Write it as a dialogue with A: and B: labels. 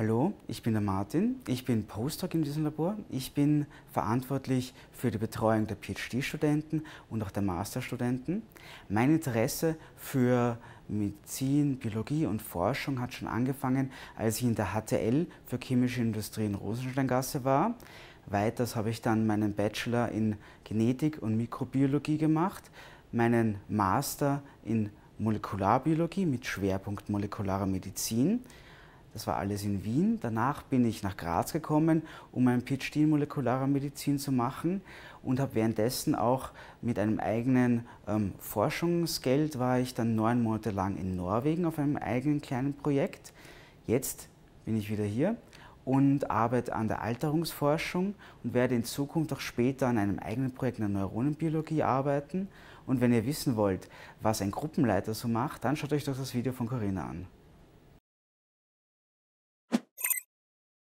A: Hallo, ich bin der Martin. Ich bin Postdoc in diesem Labor. Ich bin verantwortlich für die Betreuung der PhD-Studenten und auch der Masterstudenten. Mein Interesse für Medizin, Biologie und Forschung hat schon angefangen, als ich in der HTL für chemische Industrie in Rosensteingasse war. Weiters habe ich dann meinen Bachelor in Genetik und Mikrobiologie gemacht, meinen Master in Molekularbiologie mit Schwerpunkt molekularer Medizin. Das war alles in Wien. Danach bin ich nach Graz gekommen, um ein PhD in molekularer Medizin zu machen und habe währenddessen auch mit einem eigenen ähm, Forschungsgeld war ich dann neun Monate lang in Norwegen auf einem eigenen kleinen Projekt. Jetzt bin ich wieder hier und arbeite an der Alterungsforschung und werde in Zukunft auch später an einem eigenen Projekt in der Neuronenbiologie arbeiten. Und wenn ihr wissen wollt, was ein Gruppenleiter so macht, dann schaut euch doch das Video von Corinna an.